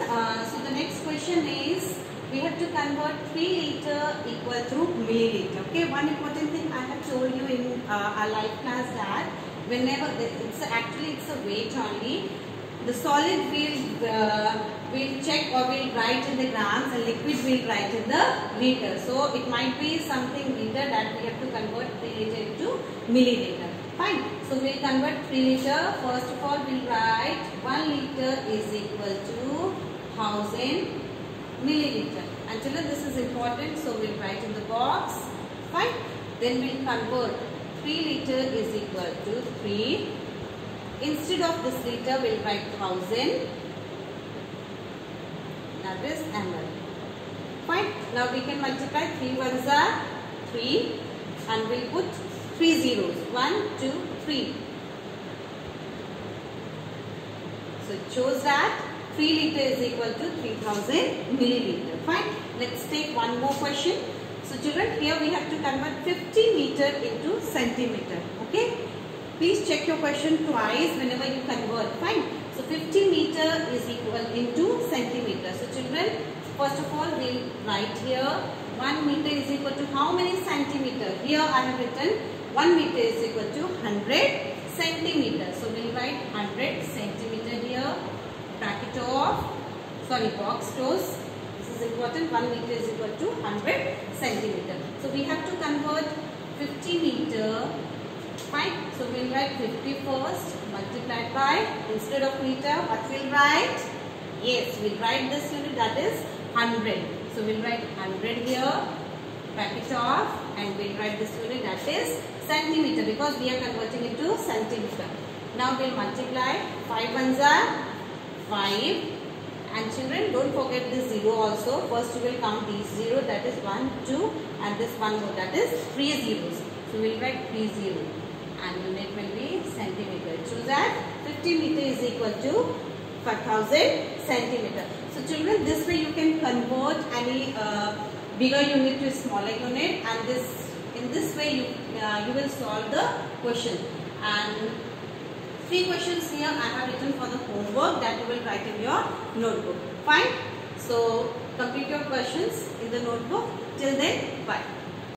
uh, so the next question is we have to convert 3 liter equal to milliliter. Okay, one important thing I have told you in uh, our life class that whenever it's actually it's a weight only. The solid will uh, will check or will write in the grams and liquid will write in the liter. So it might be something liter that we have to convert 3 liter into milliliter. Fine. So we'll convert 3 liter. First of all, we'll write 1 liter is equal to 1000 milliliter. And children, this is important. So we'll write in the box. Fine. Then we'll convert 3 liter is equal to 3. Instead of this liter, we'll write 1000. That is ml. Fine. Now we can multiply 3 ones are 3 and we'll put 3 zeros. 1, 2, 3. So it shows that 3 liter is equal to 3000 milliliter. Fine. Let's take one more question. So children, here we have to convert 50 meter into centimeter. Okay. Please check your question twice whenever you convert. Fine. So 50 meter is equal into centimeter. So children, first of all, we'll write here 1 meter is equal to how many centimeter? Here I have written 1 meter is equal to 100 centimeter. So we'll write 100 centimeter here. Bracket off. sorry, box close. Important. 1 meter is equal to 100 centimeter. So we have to convert 50 meter. Fine. So we'll write 50 first multiplied by, instead of meter, what we'll write? Yes, we'll write this unit that is 100. So we'll write 100 here, bracket off and we'll write this unit that is centimeter because we are converting it to centimeter. Now we'll multiply 5 ones are 5 and children don't forget this 0 also. First you will count these 0 that is 1, 2 and this one more that is 3 zeros. So we'll write 3 0 and unit will be centimeter. Choose that 50 meter is equal to 5000 centimeter. So children this way you can convert any uh, bigger unit to smaller unit and this in this way you uh, you will solve the question and three questions here I have written for the homework that you will write in your notebook. Fine? So complete your questions in the notebook. Till then bye